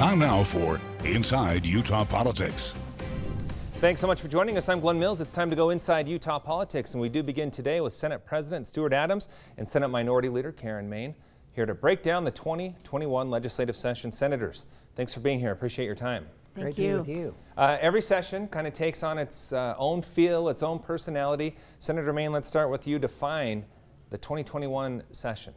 Time now for Inside Utah Politics. Thanks so much for joining us. I'm Glen Mills. It's time to go inside Utah politics, and we do begin today with Senate President Stuart Adams and Senate Minority Leader Karen Mayne here to break down the 2021 legislative session. Senators, thanks for being here. Appreciate your time. Thank Great you. to be with you. Uh, every session kind of takes on its uh, own feel, its own personality. Senator Mayne, let's start with you. Define the 2021 session.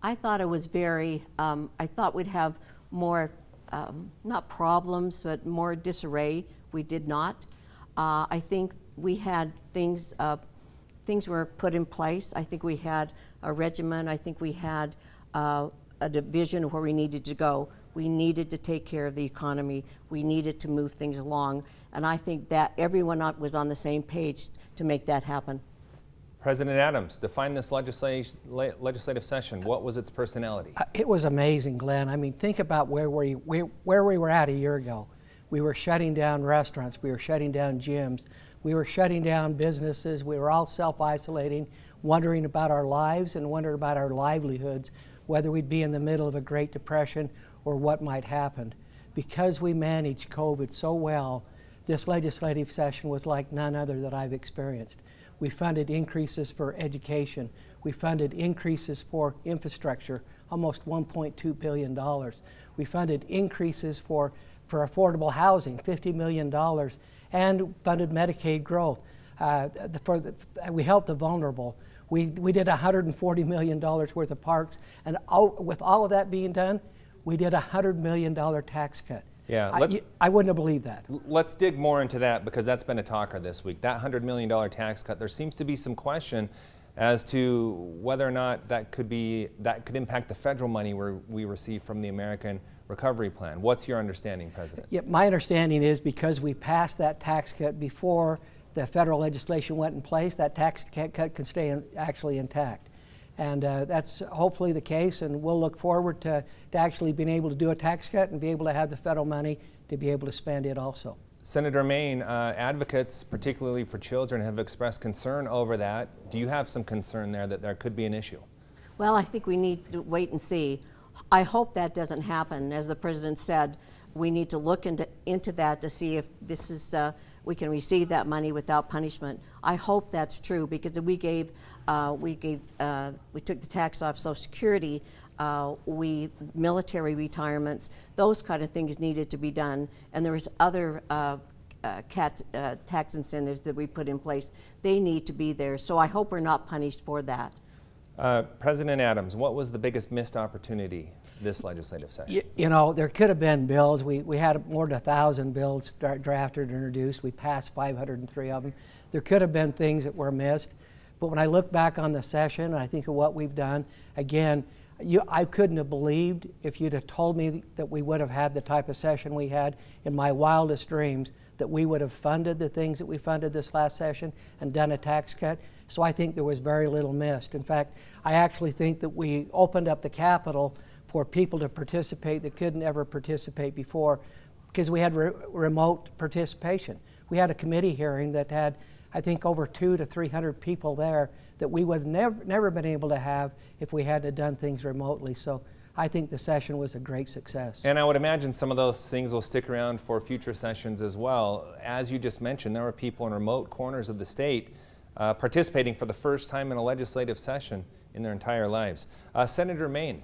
I thought it was very, um, I thought we'd have more, um, not problems, but more disarray. We did not. Uh, I think we had things, uh, things were put in place. I think we had a regimen. I think we had uh, a division where we needed to go. We needed to take care of the economy. We needed to move things along. And I think that everyone was on the same page to make that happen. President Adams, define this legislative, legislative session. What was its personality? Uh, It was amazing, Glen. I mean, think about where we, where, where we were at a year ago. We were shutting down restaurants, we were shutting down gyms, we were shutting down businesses, we were all self isolating, wondering about our lives and wondering about our livelihoods, whether we'd be in the middle of a Great Depression or what might happen. Because we managed COVID so well, this legislative session was like none other that I've experienced. We funded increases for education. We funded increases for infrastructure, almost $1.2 billion. We funded increases for, for affordable housing, $50 million, and funded Medicaid growth. Uh, for the, we helped the vulnerable. We, we did $140 million worth of parks, and all, with all of that being done, we did a $100 million tax cut. Yeah, I, let- y- I wouldn't have believed that. Let's dig more into that because that's been a talker this week. That $100 million tax cut, there seems to be some question as to whether or not that could be that could impact the federal money we we receive from the American Recovery Plan. What's your understanding, President? Yeah, my understanding is because we passed that tax cut before the federal legislation went in place, that tax cut can stay in, actually intact. And uh, that's hopefully the case, and we'll look forward to, to actually being able to do a tax cut and be able to have the federal money to be able to spend it also. Senator Mayne, uh, advocates, particularly for children, have expressed concern over that. Do you have some concern there that there could be an issue? Well, I think we need to wait and see. I hope that doesn't happen. As the president said, we need to look into, into that to see if this is, uh, we can receive that money without punishment. I hope that's true because we gave, uh, we gave, uh, we took the tax off Social Security. Uh, we military retirements, those kind of things needed to be done, and there was other uh, uh, cat, uh, tax incentives that we put in place. They need to be there, so I hope we're not punished for that. Uh, President Adams, what was the biggest missed opportunity this legislative session? You, you know, there could have been bills. We, we had more than a thousand bills dra- drafted and introduced. We passed 503 of them. There could have been things that were missed. But when I look back on the session and I think of what we've done, again, you, I couldn't have believed if you'd have told me that we would have had the type of session we had in my wildest dreams, that we would have funded the things that we funded this last session and done a tax cut. So I think there was very little missed. In fact, I actually think that we opened up the Capitol for people to participate that couldn't ever participate before because we had re- remote participation. We had a committee hearing that had, I think, over two to 300 people there that we would have never, never been able to have if we had to done things remotely. So I think the session was a great success. And I would imagine some of those things will stick around for future sessions as well. As you just mentioned, there were people in remote corners of the state uh, participating for the first time in a legislative session in their entire lives. Uh, Senator Mayne,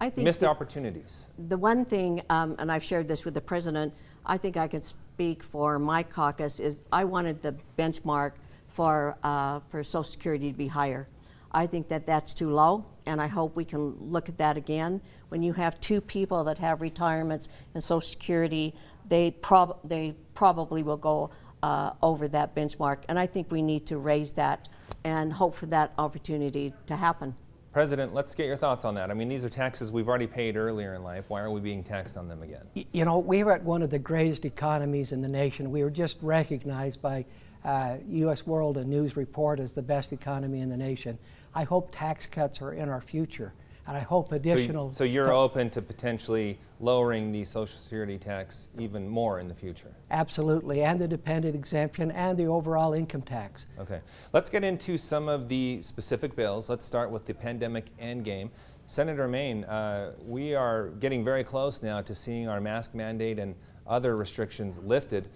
I think missed the, opportunities. the one thing, um, and I've shared this with the president, I think I can speak for my caucus, is I wanted the benchmark for, uh, for Social Security to be higher. I think that that's too low, and I hope we can look at that again. When you have two people that have retirements and Social Security, they, prob- they probably will go uh, over that benchmark, and I think we need to raise that and hope for that opportunity to happen. President, let's get your thoughts on that. I mean, these are taxes we've already paid earlier in life. Why are we being taxed on them again? You know, we were at one of the greatest economies in the nation. We were just recognized by uh, U.S. World and News Report as the best economy in the nation. I hope tax cuts are in our future, and I hope So, additional. you, so you're open to potentially lowering the Social Security tax even more in the future? Absolutely, and the dependent exemption and the overall income tax. Okay. Let's get into some of the specific bills. Let's start with the pandemic endgame. Senator Mayne, uh, we are getting very close now to seeing our mask mandate and other restrictions lifted.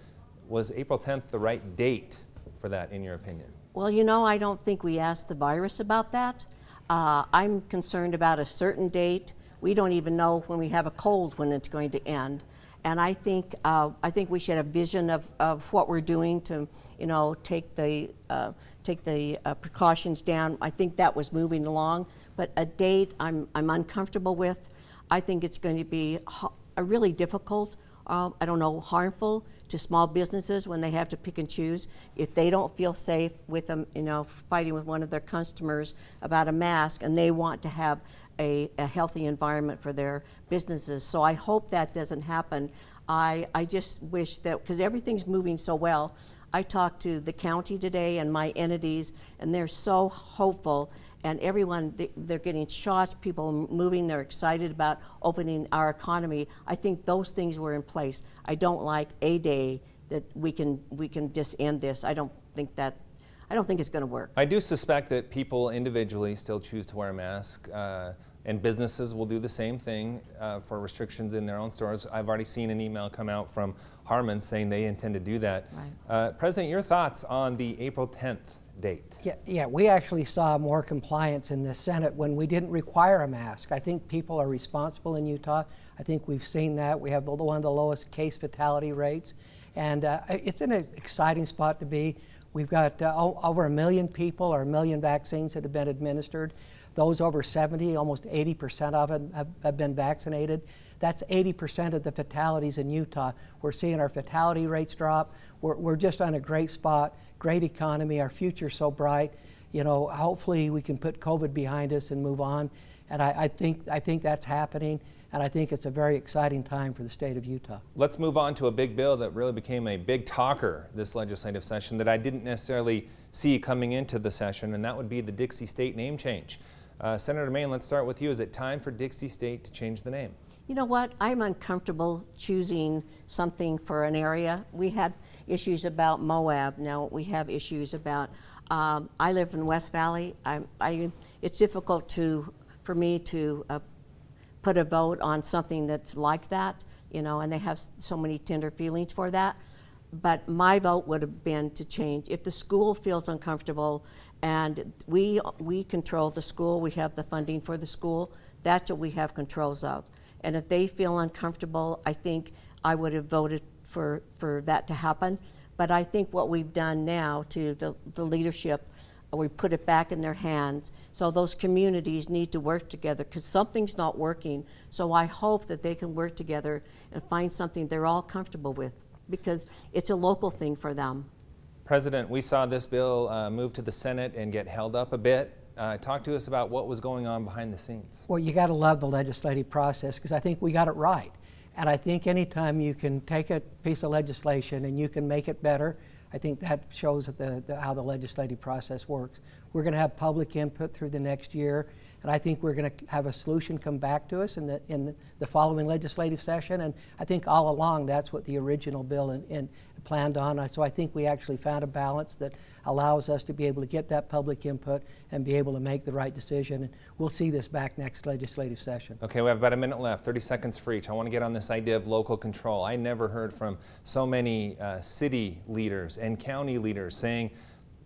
Was April 10th the right date for that, in your opinion? Well, you know, I don't think we asked the virus about that. Uh, I'm concerned about a certain date. We don't even know when we have a cold when it's going to end. And I think uh, I think we should have a vision of, of what we're doing to, you know, take the uh, take the uh, precautions down. I think that was moving along, but a date I'm I'm uncomfortable with. I think it's going to be really difficult. Uh, I don't know, harmful to small businesses when they have to pick and choose. If they don't feel safe with them, you know, fighting with one of their customers about a mask, and they want to have a, a healthy environment for their businesses. So I hope that doesn't happen. I, I just wish that, because everything's moving so well. I talked to the county today and my entities, and they're so hopeful. And everyone, they- they're getting shots, people are moving, they're excited about opening our economy. I think those things were in place. I don't like a day that we can, we can just end this. I don't think that, I don't think it's going to work. I do suspect that people individually still choose to wear a mask, uh, and businesses will do the same thing uh, for restrictions in their own stores. I've already seen an email come out from Harmon saying they intend to do that. Right. Uh, President, your thoughts on the April 10th date? Yeah, yeah, we actually saw more compliance in the Senate when we didn't require a mask. I think people are responsible in Utah. I think we've seen that. We have one of the lowest case fatality rates. And uh, it's an exciting spot to be. We've got uh, over a million people or a million vaccines that have been administered. Those over 70, almost 80% of them have, have been vaccinated. That's 80% of the fatalities in Utah. We're seeing our fatality rates drop. We're, we're just on a great spot, great economy. Our future's so bright. You know, hopefully we can put COVID behind us and move on. And I, I think I think that's happening. And I think it's a very exciting time for the state of Utah. Let's move on to a big bill that really became a big talker this legislative session that I didn't necessarily see coming into the session, and that would be the Dixie State name change. Uh, Senator Mayne, let's start with you. Is it time for Dixie State to change the name? You know what? I'm uncomfortable choosing something for an area. We had issues about Moab. Now we have issues about. Um, I live in West Valley. I, I, it's difficult to, for me to uh, put a vote on something that's like that, you know, and they have so many tender feelings for that. But my vote would have been to change. If the school feels uncomfortable and we, we control the school, we have the funding for the school, that's what we have controls of. And if they feel uncomfortable, I think I would have voted for, for that to happen. But I think what we've done now to the, the leadership, we put it back in their hands. So those communities need to work together because something's not working. So I hope that they can work together and find something they're all comfortable with because it's a local thing for them. President, we saw this bill uh, move to the Senate and get held up a bit. Uh, talk to us about what was going on behind the scenes. Well, you got to love the legislative process because I think we got it right. And I think anytime you can take a piece of legislation and you can make it better, I think that shows the, the, how the legislative process works. We're going to have public input through the next year, and I think we're going to have a solution come back to us in the, in the, following legislative session. And I think all along that's what the original bill in, in planned on. So I think we actually found a balance that allows us to be able to get that public input and be able to make the right decision. And we'll see this back next legislative session. Okay, we have about a minute left, 30 seconds for each. I want to get on this idea of local control. I never heard from so many uh, city leaders and county leaders saying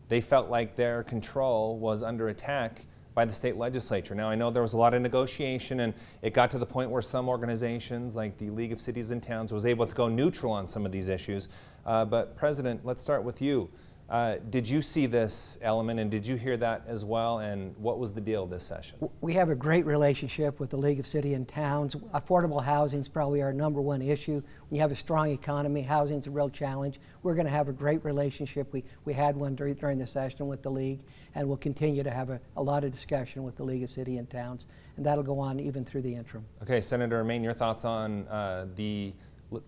they felt like their control was under attack by the state legislature. Now, I know there was a lot of negotiation, and it got to the point where some organizations, like the League of Cities and Towns, was able to go neutral on some of these issues. Uh, but, President, let's start with you. Uh, did you see this element, and did you hear that as well? And what was the deal this session? We have a great relationship with the League of City and Towns. Affordable housing is probably our number one issue. When you have a strong economy, housing is a real challenge. We're going to have a great relationship. We, we had one during, during the session with the League, and we'll continue to have a, a lot of discussion with the League of City and Towns, and that'll go on even through the interim. Okay, Senator Mayne, your thoughts on uh, the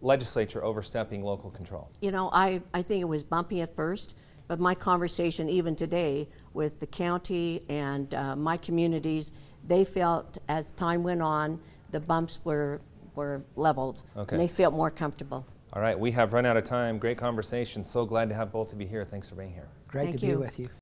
legislature overstepping local control? You know, I, I think it was bumpy at first, but my conversation even today with the county and uh, my communities, they felt as time went on, the bumps were, were leveled. Okay. And they felt more comfortable. All right, we have run out of time. Great conversation. So glad to have both of you here. Thanks for being here. Great Thank to you. be with you.